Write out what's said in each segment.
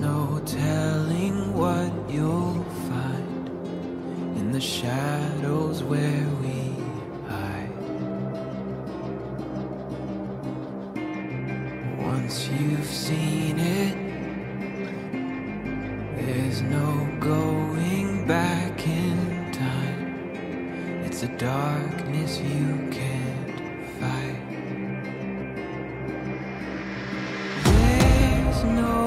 no telling what you'll find in the shadows where we hide. Once you've seen it, there's no going back in time. It's a darkness you can't fight. There's no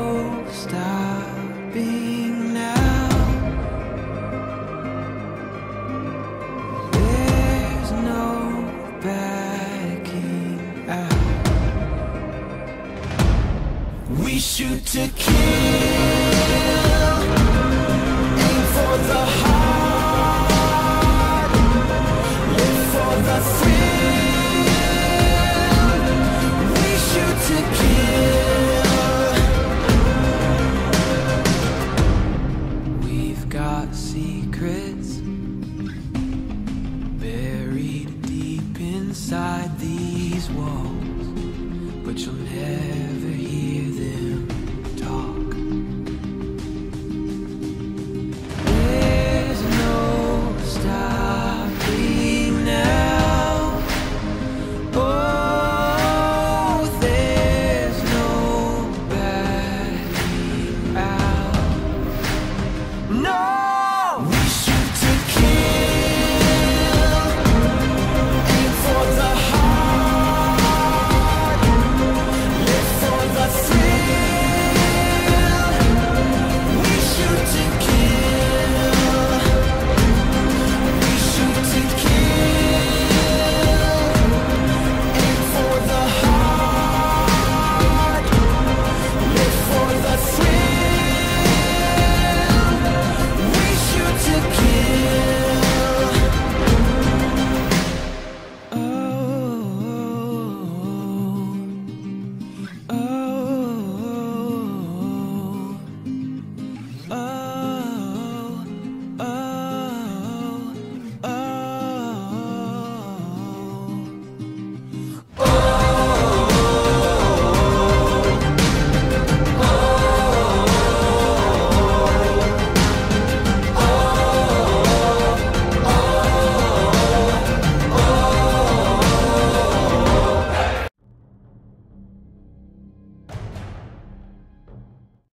We shoot to kill, aim for the heart, live for the thrill. We shoot to kill. We've got secrets buried deep inside these walls, but you'll never